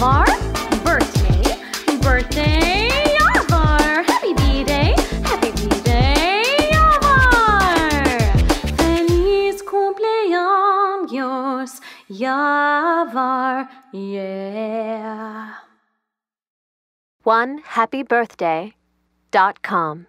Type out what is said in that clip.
Yavar. Birthday, birthday, Yavar. Happy B-Day, happy B-Day, Yavar. Feliz cumpleaños, Yavar, yeah. One happy birthday dot com.